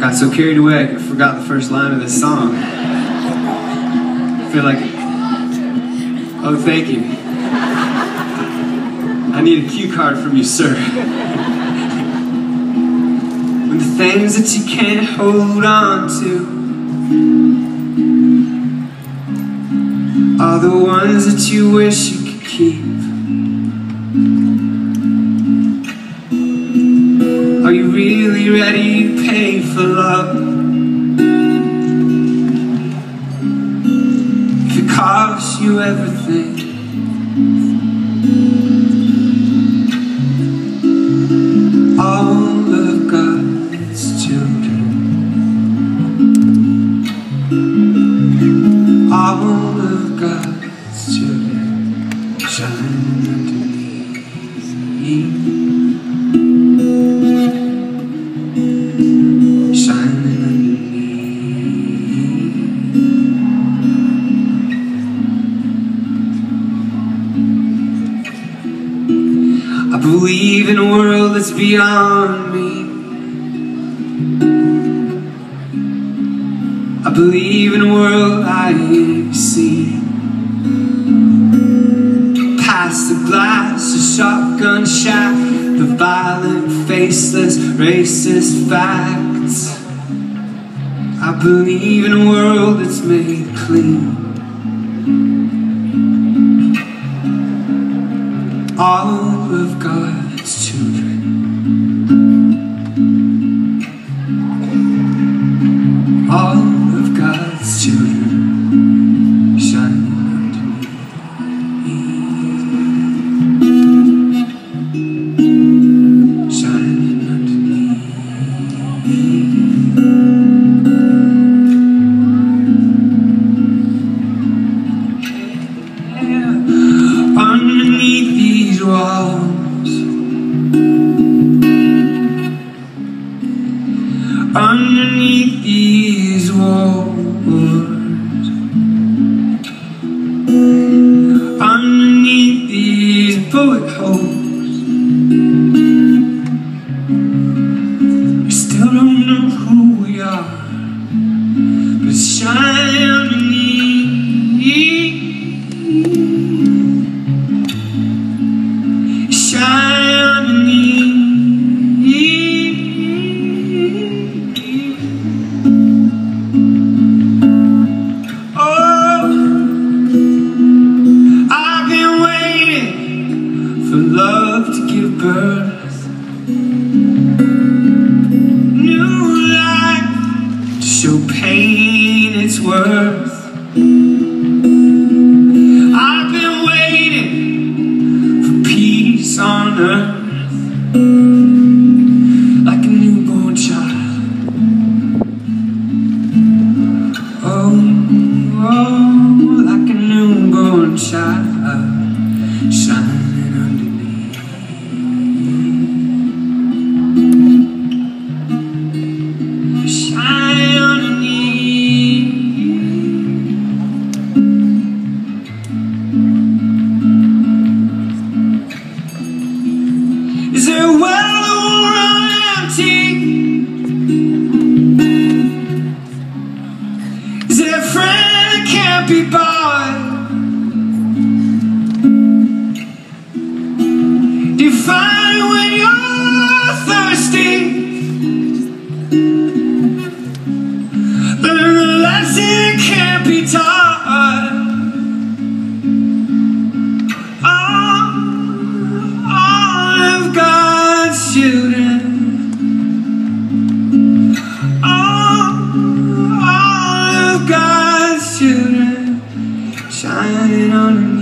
got so carried away, I forgot the first line of this song. I feel like, oh, thank you. I need a cue card from you, sir. when the things that you can't hold on to are the ones that you wish you could keep. Are you really ready? To pay for love? If it costs you everything. All of God's children All of God's children Shine I believe in a world that's beyond me. I believe in a world I've seen. Past the glass, the shotgun shack, the violent, faceless, racist facts. I believe in a world that's made clean. These walls Underneath these walls birth. New life to show pain its worth. I've been waiting for peace on earth like a newborn child. Oh, oh, God's children shining on